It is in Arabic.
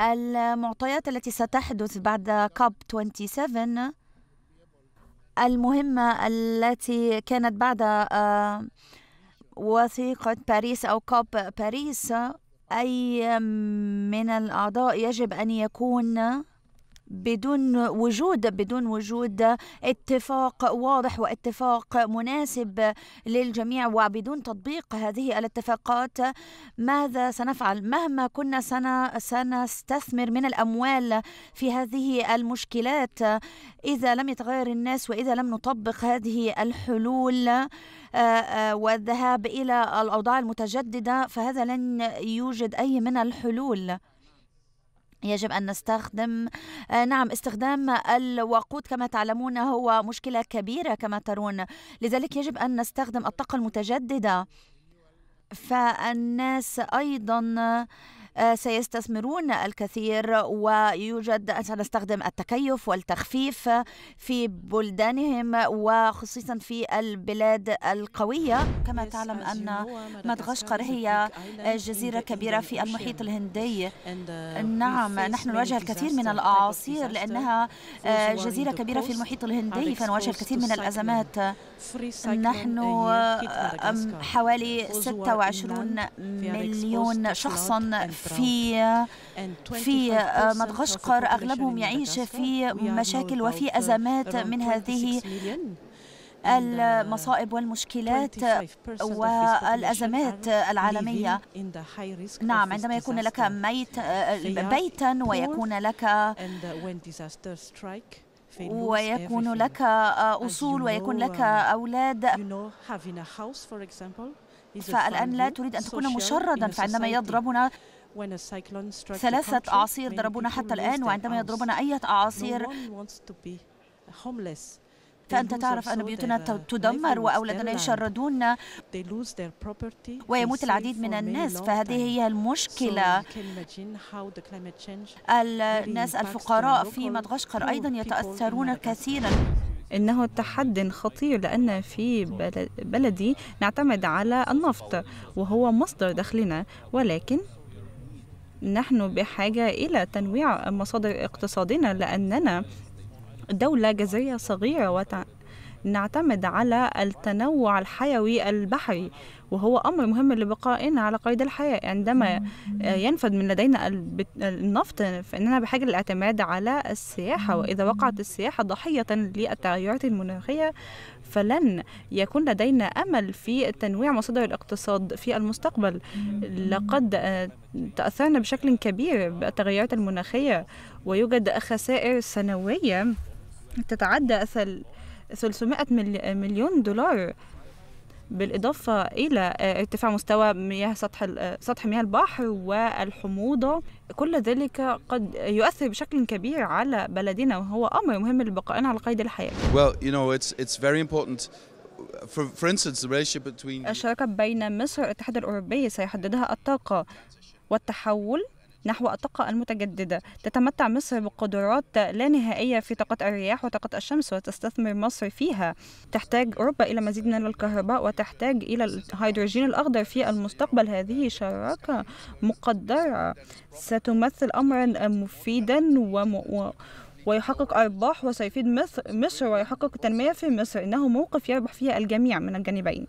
المعطيات التي ستحدث بعد كوب 27 المهمة التي كانت بعد آه، وثيقة باريس أو كوب باريس أي من الأعضاء يجب أن يكون بدون وجود بدون وجود اتفاق واضح واتفاق مناسب للجميع وبدون تطبيق هذه الاتفاقات ماذا سنفعل؟ مهما كنا سنستثمر من الأموال في هذه المشكلات إذا لم يتغير الناس وإذا لم نطبق هذه الحلول آه، آه، والذهاب إلى الأوضاع المتجددة فهذا لن يوجد أي من الحلول. يجب أن نستخدم آه، نعم استخدام الوقود. كما تعلمون هو مشكلة كبيرة كما ترون. لذلك يجب أن نستخدم الطاقة المتجددة. فالناس أيضا سيستثمرون الكثير ويوجد سنستخدم التكيف والتخفيف في بلدانهم وخصيصا في البلاد القوية. كما تعلم أن مدغشقر هي جزيرة كبيرة في المحيط الهندي. نعم نحن نواجه الكثير من الأعاصير لأنها آه، جزيرة كبيرة في المحيط الهندي فنواجه الكثير من الأزمات. نحن حوالي 26 مليون شخصا في في مدغشقر أغلبهم يعيش في مشاكل وفي أزمات من هذه المصائب والمشكلات والأزمات العالمية. نعم عندما يكون لك ميت بيتا ويكون لك ويكون لك أصول ويكون لك أولاد. فالآن لا تريد أن تكون مشردا فعندما يضربنا ثلاثة أعاصير ضربونا حتى الآن وعندما يضربنا أي أعاصير فأنت تعرف أن بيوتنا تدمر وأولادنا يشردون. ويموت العديد من الناس. فهذه هي المشكلة. الناس الفقراء في مدغشقر أيضا يتأثرون كثيرا. إنه تحد خطير لأن في بلدي نعتمد على النفط وهو مصدر دخلنا ولكن نحن بحاجة إلى تنويع مصادر اقتصادنا لأننا دولة جزرية صغيرة ونعتمد على التنوع الحيوي البحري وهو أمر مهم لبقائنا على قيد الحياة. عندما ينفد من لدينا النفط فإننا بحاجة للاعتماد على السياحة وإذا وقعت السياحة ضحية للتغيرات المناخية فلن يكون لدينا أمل في تنويع مصادر الاقتصاد في المستقبل. لقد تأثرنا بشكل كبير بالتغيرات المناخية ويوجد خسائر سنوية تتعدى 300 مليون دولار بالإضافة إلى ارتفاع مستوى مياه سطح سطح مياه البحر والحموضة كل ذلك قد يؤثر بشكل كبير على بلدنا وهو أمر مهم لبقائنا على قيد الحياة. Well, you know, it's it's very important. For, for instance, the relationship between الشراكة بين مصر والاتحاد الأوروبي سيحددها الطاقة والتحول. نحو الطاقة المتجددة. تتمتع مصر بقدرات لا نهائية في طاقة الرياح وطاقة الشمس وتستثمر مصر فيها. تحتاج أوروبا إلى مزيد من الكهرباء وتحتاج إلى الهيدروجين الأخضر في المستقبل. هذه شراكة مقدرة. ستمثل أمرا مفيدا وم... ويحقق أرباح وسيفيد مصر, مصر ويحقق تنمية في مصر. إنه موقف يربح فيه الجميع من الجانبين.